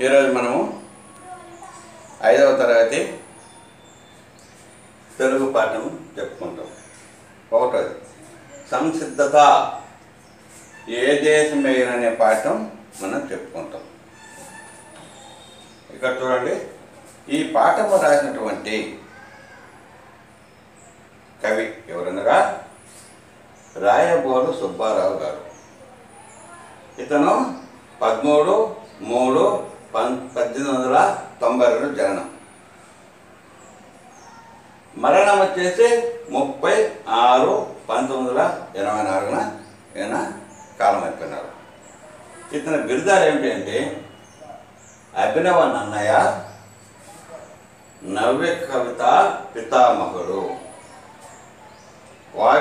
ఈరోజు మనము ఐదవ తరగతి తెలుగు పాఠం చెప్పుకుంటాం. ఒకటోది సంసిద్ధత ఏ దేశం అనే పాఠం మనం చెప్పుకుంటాం. ఇక్కడ చూడండి ఈ పాఠము రాసినటువంటి కవి ఎవరనగా రాయబోలు సుబ్బారావు గారు. ఇతను పదమూడు మూడు పం పద్దెనిమిది వందల తొంభై రెండు జననం. మరణం వచ్చేసి ముప్పై ఆరు పంతొమ్మిది వందల ఎనభై నాలుగున ఈయన కాలం అయిపోయినారు. ఇతని బిరుదాలు ఏమిటి అంటే అభినవ నన్నయ్య నవ్య కవిత పితామహుడు. వా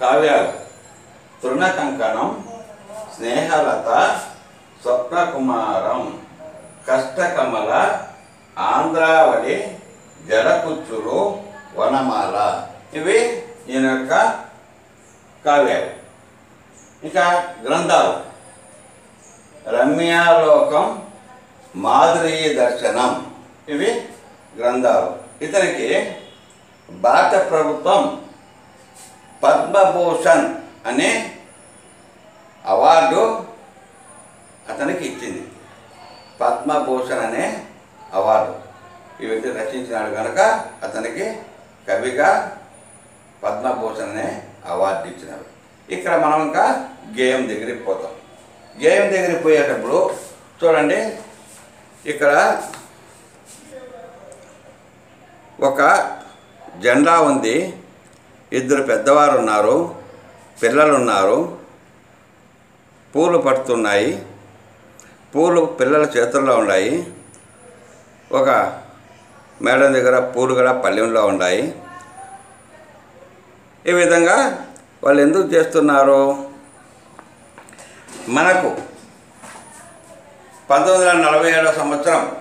కావ్యాలు. తృణకంకణం స్నేహలత స్వప్నకుమారం. కష్టకమల ఆంధ్రావళి జడకుచ్చులు వనమాల. ఇవి ఈయన యొక్క కావ్యాలు. ఇంకా గ్రంథాలు. రమ్యాలోకం మాధురీ దర్శనం. ఇవి గ్రంథాలు. ఇతనికి భారత ప్రభుత్వం పద్మభూషణ్ అనే అవార్డు అతనికి ఇచ్చింది. పద్మభూషణ్ అనే అవార్డు. ఈ వ్యక్తి రచించినాడు కనుక అతనికి కవిగా పద్మభూషణ్ అనే అవార్డు ఇచ్చినారు ఇక్కడ మనం ఇంకా గేయం దగ్గరికి పోతాం. గేయం దగ్గరికి పోయేటప్పుడు చూడండి ఇక్కడ ఒక జెండా ఉంది. ఇద్దరు పెద్దవారు ఉన్నారు పిల్లలు ఉన్నారు పూలు పడుతున్నాయి. పూలు పిల్లల చేతుల్లో ఉన్నాయి ఒక మేడం దగ్గర పూలు కూడా పల్లెంలో ఉన్నాయి ఈ విధంగా వాళ్ళు ఎందుకు చేస్తున్నారు? మనకు పంతొమ్మిది వందల నలభై ఏడవ సంవత్సరం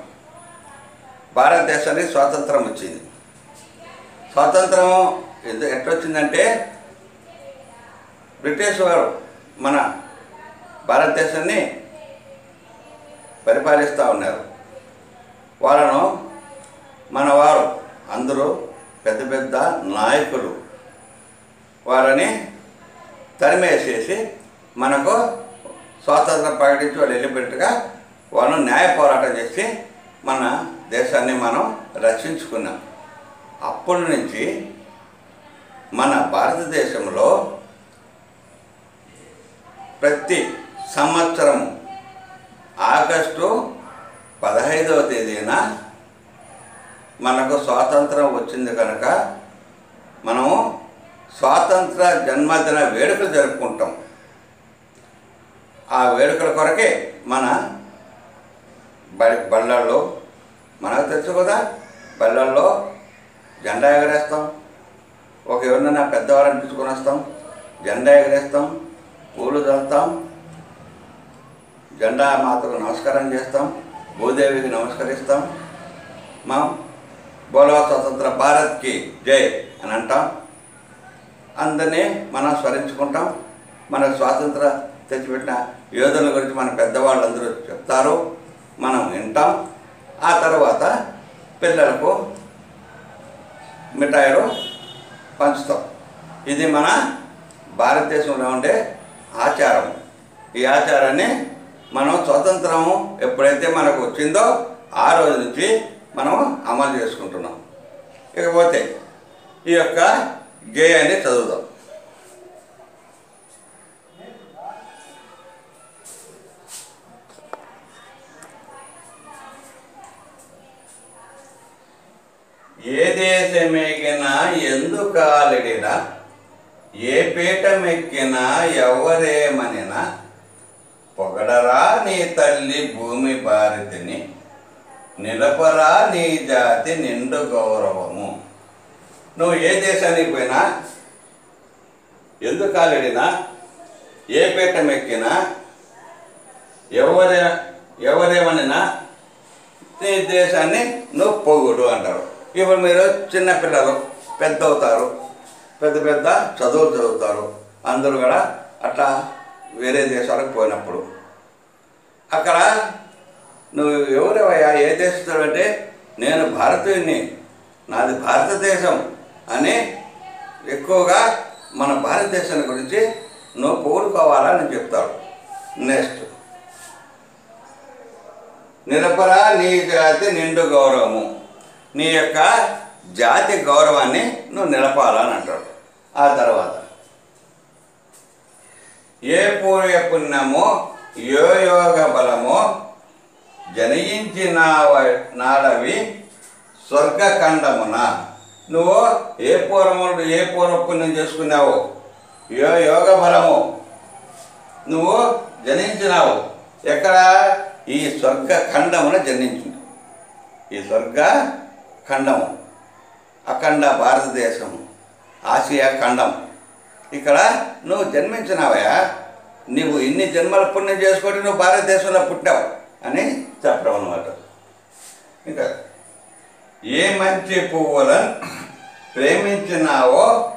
భారతదేశానికి స్వాతంత్రం వచ్చింది. స్వాతంత్రం ఎందు- ఎట్లొచ్చిందంటే బ్రిటిష్ వారు మన భారతదేశాన్ని పరిపాలిస్తూ ఉన్నారు. వాళ్ళను మనవారు అందరూ పెద్ద పెద్ద నాయకులు. వారిని తరిమేసేసి మనకు స్వాతంత్రం ప్రకటించి వాళ్ళు వెళ్ళిపెట్టుగా వాళ్ళు న్యాయ పోరాటం చేసి మన దేశాన్ని మనం రక్షించుకున్నాం. అప్పటి నుంచి మన భారతదేశంలో ప్రతి సంవత్సరం ఆగస్టు పదహైదవ తేదీన మనకు స్వాతంత్రం వచ్చింది కనుక మనము స్వాతంత్ర జన్మదిన వేడుకలు జరుపుకుంటాం. ఆ వేడుకల కొరకే మన బళ్ళల్లో మనకు తెలుసు కదా బళ్ళల్లో జెండా ఎగరేస్తాం. ఒక ఎవరినైనా పెద్దవారిని పిలుచుకొని వస్తాం. జెండా ఎగరేస్తాం పూలు చల్లుతాం జెండా మాతకు నమస్కారం చేస్తాం భూదేవికి నమస్కరిస్తాం. మా బోలో స్వతంత్ర భారత్కి జై అని అంటాం. అందరినీ మనం స్మరించుకుంటాం. మన స్వాతంత్ర తెచ్చిపెట్టిన యోధుల గురించి మన పెద్దవాళ్ళందరూ చెప్తారు. మనం వింటాం. ఆ తర్వాత పిల్లలకు మిఠాయిలు పంచుతాం. ఇది మన భారతదేశంలో ఉండే ఆచారం. ఈ ఆచారాన్ని మనం స్వతంత్రము ఎప్పుడైతే మనకు వచ్చిందో ఆ రోజు నుంచి మనం అమలు చేసుకుంటున్నాం. ఇకపోతే ఈ యొక్క గేయాన్ని చదువుదాం. ఏ దేశమెగినా ఎందుకాలిడినా ఏ పీఠమెక్కినా ఎవరేమనినా పొగడరా నీ తల్లి భూమి భారతిని నిలపరా నీ జాతి నిండు గౌరవము. నువ్వు ఏ దేశానికి పోయినా ఎందుకు కాలిడినా ఏ పీఠం ఎక్కినా ఎవరే ఎవరేమనినా నీ దేశాన్ని నువ్వు పొగుడు అంటారు. ఇప్పుడు మీరు చిన్నపిల్లలు పెద్ద అవుతారు పెద్ద పెద్ద చదువులు చదువుతారు. అందరూ కూడా- అట్లా వేరే దేశాలకు పోయినప్పుడు అక్కడ నువ్వు ఎవరెవయ్యా? ఏ దేశస్తుడు అంటే నేను భారతీయుని నాది భారతదేశం అని ఎక్కువగా మన భారతదేశం గురించి నువ్వు పొగుడుకోవాలని చెప్తాడు నెక్స్ట్ నిరపరా నీ జాతి నిండు గౌరవము. నీ యొక్క జాతి గౌరవాన్ని నువ్వు నిలపాలని అంటాడు ఆ తర్వాత ఏ పూర్వ పుణ్యమో యో యోగ బలమో జనయించిన నాడవి స్వర్గఖండమున. నువ్వు ఏ పూర్వముడు ఏ పూర్వ పుణ్యం చేసుకున్నావు? యో యోగ బలము నువ్వు జనించినావు. ఎక్కడ? ఈ స్వర్గ ఖండమున జన్మించింది ఈ స్వర్గ ఖండము అఖండ భారతదేశం ఆసియా ఖండం ఇక్కడ నువ్వు జన్మించినావయా నువ్వు ఇన్ని జన్మల పుణ్యం చేసుకొని నువ్వు భారతదేశంలో పుట్టావు అని చెప్పడం అనమాట ఇంకా ఏ మంచి పువ్వులను ప్రేమించినావో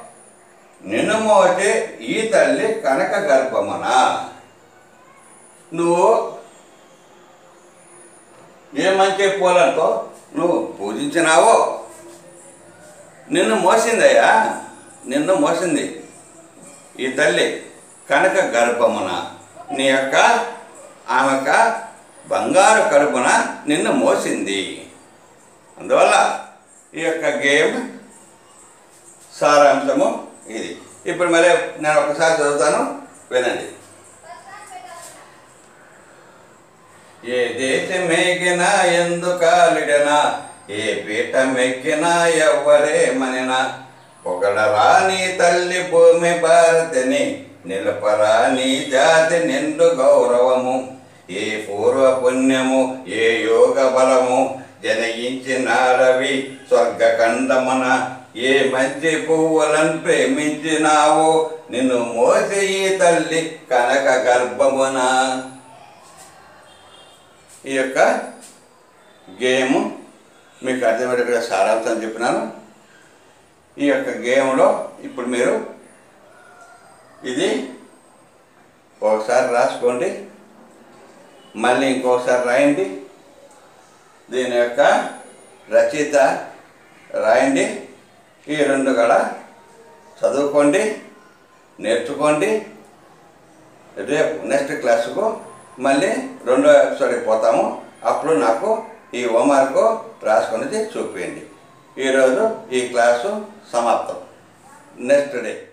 నిన్ను మోచి ఈ తల్లి కనక గర్భమున. నువ్వు ఏ మంచి పూలతో నువ్వు పూజించినావో. నిన్ను మోసిందయ్యా నిన్ను మోసింది ఈ తల్లి కనక గర్భమున. నీ యొక్క ఆమెక బంగారు కడుపున నిన్ను మోసింది. అందువల్ల ఈ యొక్క గేమ్ సారాంశము ఇది. ఇప్పుడు మళ్ళీ నేను ఒకసారి చదువుతాను. వినండి. ఏ దేశమెగినా ఎందుకాలిడనా ఏ పీఠమెక్కినా ఎవ్వరేమనినా పొగడరా నీ తల్లి భూమి భారతిని నిలపరా నీ జాతి నిండు గౌరవము. ఏ పూర్వ పుణ్యము ఏ యోగ బలము జనయించినారవి స్వర్గఖండమున ఏ మంచి పువ్వులను ప్రేమించినావో నిన్ను మోసే తల్లి కనక గర్భమున. ఈ యొక్క గేము మీకు అర్థమయ్యే సారాంతం చెప్పినాను. ఈ యొక్క గేమ్లో ఇప్పుడు మీరు ఇది ఒకసారి రాసుకోండి. మళ్ళీ ఇంకొకసారి రాయండి. దీని యొక్క రచయిత రాయండి. ఈ రెండు కూడా చదువుకోండి నేర్చుకోండి. రేపు నెక్స్ట్ క్లాసుకు మళ్ళీ రెండో ఎపిసోడ్కి పోతాము. అప్పుడు నాకు ఈ హోంవర్క్ రాసుకునేది చూపించండి ఈరోజు ఈ క్లాసు సమాప్తం. Next day.